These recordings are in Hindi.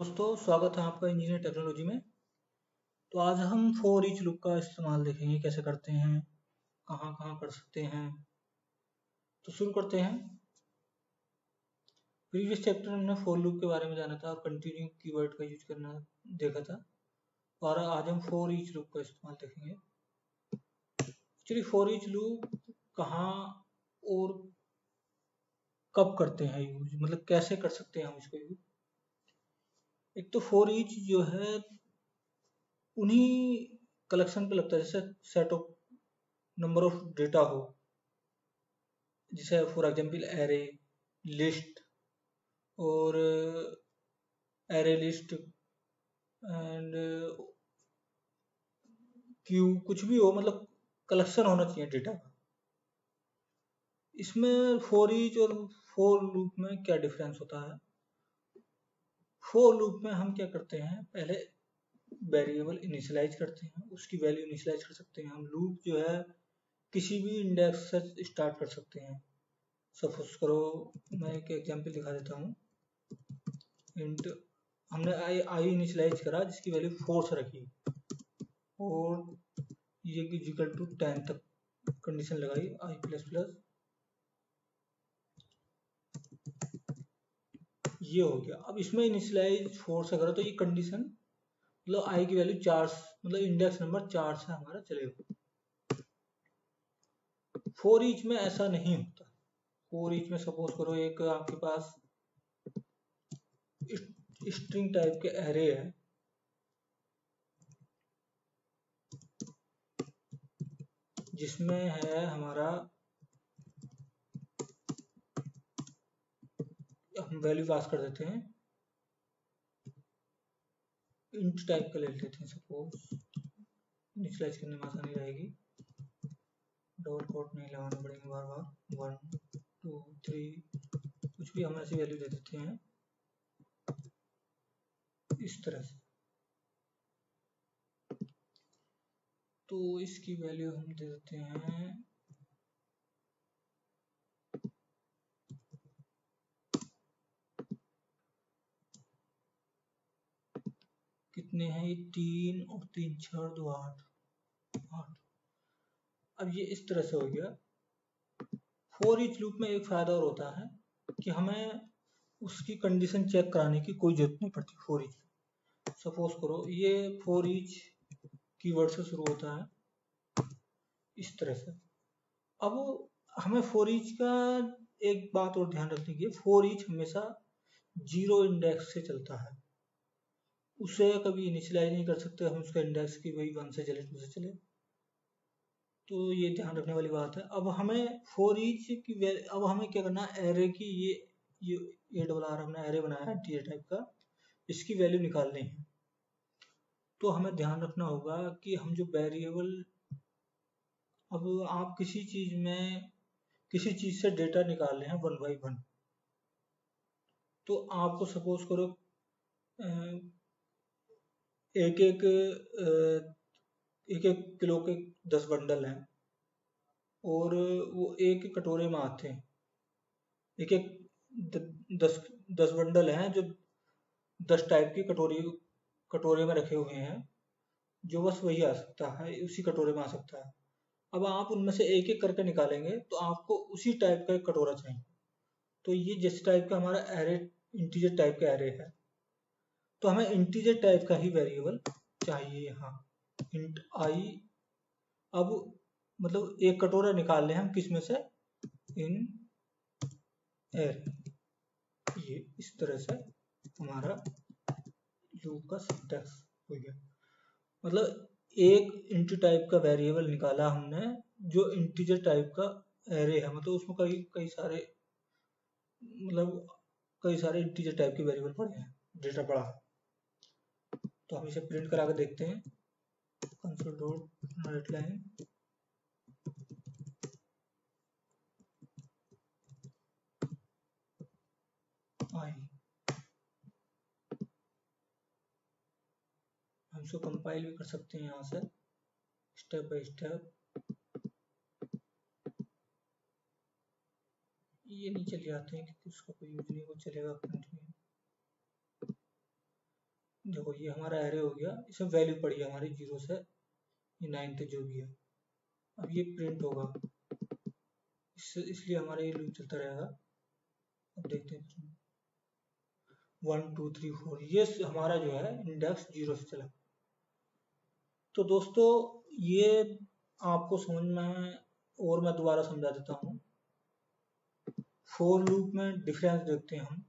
दोस्तों, स्वागत है आपका इंजीनियर टेक्नोलॉजी में। तो आज हम फोर ईच लुक का इस्तेमाल देखेंगे, कैसे करते हैं, कहाँ कहाँ कर सकते हैं। तो शुरू करते हैं। प्रीवियस चैप्टर में हमने फोर लुक के बारे में जाना था और कंटिन्यू कीवर्ड का यूज़ करना देखा था। और आज हम फोर ईच लुक का इस्तेमाल देखेंगे। एक्चुअली फोर ईच लुक कहाँ और कब करते हैं यूज़ मतलब कैसे कर सकते हैं हम इसको यूज़ एक तो फोर ईच जो है, उन्हीं कलेक्शन पे लगता है, जैसे set of number of data हो, जैसे फॉर एग्जांपल एरे लिस्ट और एरे लिस्ट एंड क्यू कुछ भी हो मतलब कलेक्शन होना चाहिए डेटा का। इसमें फोर ईच और फोर लूप में क्या डिफरेंस होता है? फोर लूप में हम क्या करते हैं, पहले वेरिएबल इनिशियलाइज करते हैं, उसकी वैल्यू इनिशियलाइज कर सकते हैं। हम लूप जो है, किसी भी इंडेक्स से स्टार्ट कर सकते हैं। सपोज़ करो, मैं एक एग्जांपल दिखा देता हूँ। इंट हमने आई आई इनिशियलाइज करा, जिसकी वैल्यू फोर से रखी। और ये इजिकल टू टेन तक कंडीशन लगाई आई प्लस प्लस ये हो गया। अब इसमें इनिशियलाइज फोर से करो तो ये कंडीशन मतलब आई की वैल्यू चार मतलब इंडेक्स नंबर चार से हमारा चलेगा। फोर ईच में ऐसा नहीं होता। फोर ईच में सपोज़ करो एक आपके पास स्ट्रिंग टाइप के एरे है। जिसमें है हमारा हम वैल्यू पास कर देते हैं। इंट टाइप का ले लेते हैं सपोज़ इनिशियलाइज करने में आसानी रहेगी। डबल कोट नहीं लगाना पड़ेगा बार बार। वन, टू, थ्री, कुछ भी हम ऐसी वैल्यू दे देते हैं। इस तरह से। तो इसकी वैल्यू हम दे देते हैं कितने हैं? ये तीन और तीन चार दो आठ। आठ। अब ये इस तरह से हो गया। फोर इच लूप में एक फ़ायदा और होता है कि हमें उसकी कंडीशन चेक कराने की कोई ज़रूरत नहीं पड़ती फोर इच सपोज़ करो, ये फोर इच कीवर्ड से शुरू होता है। इस तरह से। अब हमें फोर इच का एक बात और ध्यान रखने की फोर इच हमेशा ज़ीरो इंडेक्स से चलता है। उसे कभी इनिशियलाइज नहीं कर सकते हम उसका इंडेक्स की वही वन से चले टू से चले। तो ये ध्यान रखने वाली बात है। अब हमें फोर ईच की अब हमें क्या करना है? एरे की ये ये ए डबल आर हमने एरे बनाया है टी टाइप का। इसकी वैल्यू निकालनी है। तो हमें ध्यान रखना होगा कि हम जो वेरिएबल अब आप किसी चीज़ में, किसी चीज़ से डेटा निकाल रहे हैं वन बाई वन तो आपको सपोज़ करो एक एक एक एक किलो के दस बंडल हैं और वो एक कटोरे में आते हैं। एक एक दस दस बंडल हैं जो दस टाइप की कटोरी, कटोरे में रखे हुए हैं, जो बस वही आ सकता है, उसी कटोरे में आ सकता है। अब आप उनमें से एक एक करके निकालेंगे तो आपको उसी टाइप का एक कटोरा चाहिए। तो ये जिस टाइप का हमारा एरे इंटीजर टाइप का एरे है तो हमें इंटीजर टाइप का ही वेरिएबल चाहिए यहाँ। इंट आई अब मतलब एक कटोरा निकाल लें हम किसमें से? इन एर ये इस तरह से हमारा लूप का सिंटेक्स हो गया। मतलब एक इंट टाइप का वेरिएबल निकाला हमने, जो इंटीजर टाइप का एरे है। मतलब उसमें कई कई सारे मतलब कई सारे इंटीजर टाइप के वेरिएबल पड़े हैं। डेटा पड़ा है तो हम इसे प्रिंट करा कर देखते हैं। Console dot write line I हम इसको कंपाइल भी कर सकते हैं यहाँ से स्टेप बाय स्टेप ये नहीं चले जाते हैं क्योंकि उसका कोई यूज़ नहीं, वो चलेगा प्रिंट में देखो, ये हमारा एरे हो गया। इसमें वैल्यू पड़ी है हमारी ज़ीरो से। ये नाइन तक जो भी है। अब ये प्रिंट होगा। इससे इसलिए हमारा ये लूप चलता रहेगा। अब देखते हैं वन टू थ्री फोर ये हमारा जो है इंडेक्स ज़ीरो से चला। तो दोस्तों, ये आपको समझ में, और मैं दोबारा समझा देता हूँ। फोर लूप में डिफरेंस देखते हैं हम।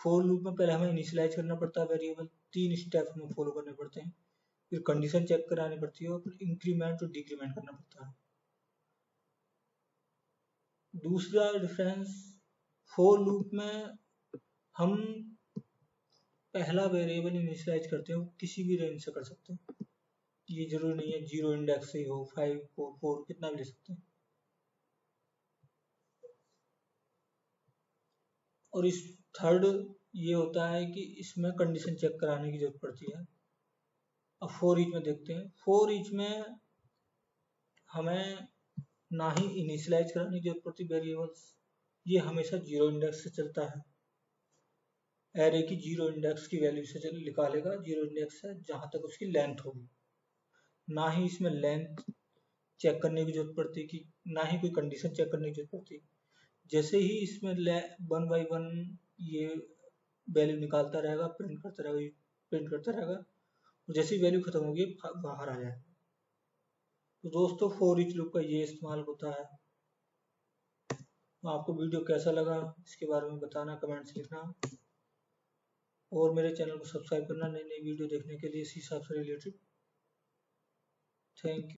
फोर लूप में पहले हमें इनिशियलाइज करना पड़ता है वेरिएबल तीन स्टेप हमें फॉलो करने पड़ते हैं। फिर कंडीशन चेक करानी पड़ती है और फिर इंक्रीमेंट और डिक्रीमेंट करना पड़ता है। दूसरा डिफरेंस फोर लूप में हम पहला वेरिएबल इनिशियलाइज करते हो किसी भी रेंज से कर सकते हैं। ये ज़रूरी नहीं है ज़ीरो इंडेक्स से हो फाइव फोर फोर कितना भी ले सकते हैं। और इस थर्ड ये होता है कि इसमें कंडीशन चेक कराने की ज़रूरत पड़ती है। अब फोर ईच में देखते हैं। फोर ईच में हमें ना ही इनिशियलाइज कराने की ज़रूरत पड़ती वेरिएबल्स ये हमेशा ज़ीरो इंडेक्स से चलता है। एरे की ज़ीरो इंडेक्स की वैल्यू से निकालेगा ज़ीरो इंडेक्स है जहाँ तक उसकी लेंथ होगी। ना ही इसमें लेंथ चेक करने की ज़रूरत पड़ती कि, ना ही कोई कंडीशन चेक करने की ज़रूरत पड़ती। जैसे ही इसमें वन बाई वन ये वैल्यू निकालता रहेगा प्रिंट करता रहेगा प्रिंट करता रहेगा, और जैसे ही वैल्यू खत्म होगी बाहर आ जाएगा। तो दोस्तों फोर इच लूप का ये इस्तेमाल होता है। आपको वीडियो कैसा लगा, इसके बारे में बताना कमेंट्स लिखना। और मेरे चैनल को सब्सक्राइब करना नई नई वीडियो देखने के लिए इसी हिसाब से रिलेटेड थैंक यू